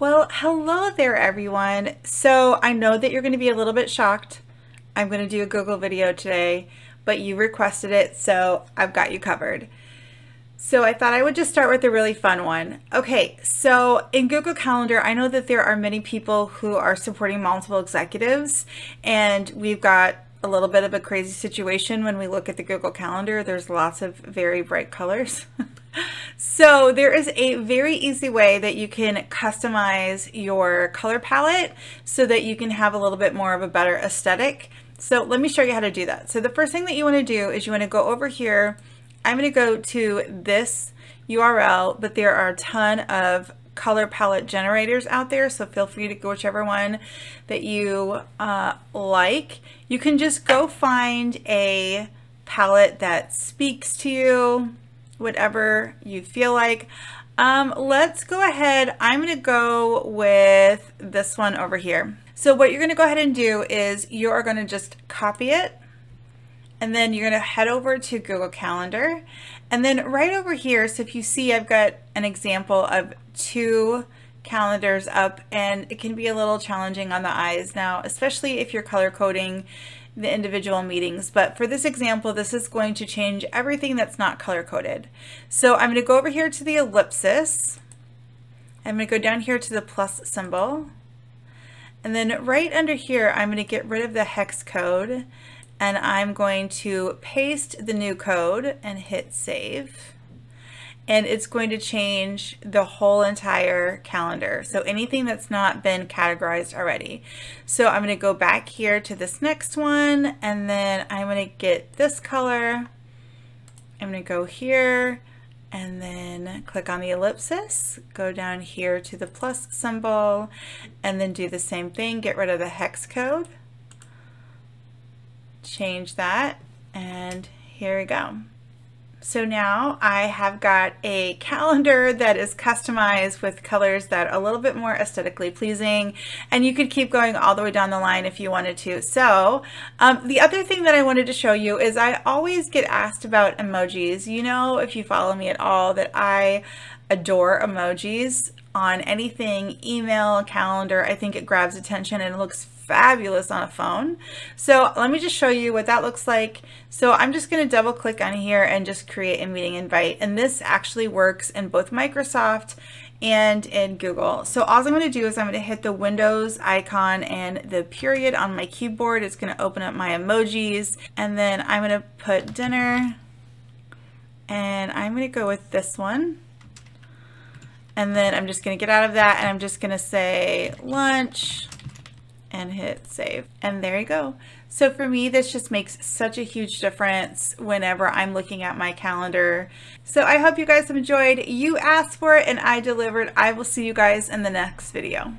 Well, hello there everyone. So I know that you're going to be a little bit shocked. I'm going to do a Google video today, but you requested it, so I've got you covered. So I thought I would just start with a really fun one. Okay, so in Google Calendar, I know that there are many people who are supporting multiple executives, and we've got a little bit of a crazy situation when we look at the Google Calendar. There's lots of very bright colors. So there is a very easy way that you can customize your color palette so that you can have a little bit more of a better aesthetic. So let me show you how to do that. So the first thing that you want to do is you want to go over here. I'm going to go to this URL, but there are a ton of color palette generators out there so feel free to go whichever one that you uh, like you can just go find a palette that speaks to you whatever you feel like. Um, let's go ahead. I'm going to go with this one over here. So what you're going to go ahead and do is you are going to just copy it and then you're going to head over to Google Calendar and then right over here. So if you see, I've got an example of two calendars up and it can be a little challenging on the eyes now, especially if you're color coding the individual meetings. But for this example, this is going to change everything that's not color coded. So I'm going to go over here to the ellipsis. I'm going to go down here to the plus symbol. And then right under here, I'm going to get rid of the hex code and I'm going to paste the new code and hit save and it's going to change the whole entire calendar. So anything that's not been categorized already. So I'm going to go back here to this next one and then I'm going to get this color. I'm going to go here and then click on the ellipsis, go down here to the plus symbol and then do the same thing, get rid of the hex code, change that and here we go. So now I have got a calendar that is customized with colors that are a little bit more aesthetically pleasing and you could keep going all the way down the line if you wanted to. So um, the other thing that I wanted to show you is I always get asked about emojis. You know, if you follow me at all, that I adore emojis on anything, email, calendar. I think it grabs attention and it looks fabulous on a phone. So let me just show you what that looks like. So I'm just going to double click on here and just create a meeting invite. And this actually works in both Microsoft and in Google. So all I'm going to do is I'm going to hit the Windows icon and the period on my keyboard. It's going to open up my emojis and then I'm going to put dinner and I'm going to go with this one. And then I'm just going to get out of that and I'm just going to say lunch and hit save. And there you go. So for me, this just makes such a huge difference whenever I'm looking at my calendar. So I hope you guys enjoyed. You asked for it and I delivered. I will see you guys in the next video.